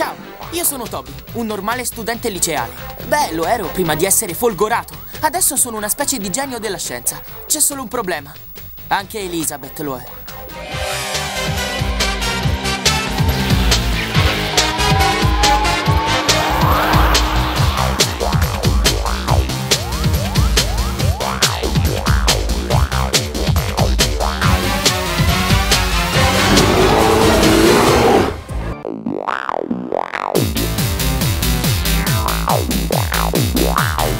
Ciao, io sono Toby, un normale studente liceale. Beh, lo ero prima di essere folgorato. Adesso sono una specie di genio della scienza. C'è solo un problema. Anche Elizabeth lo è. Wow.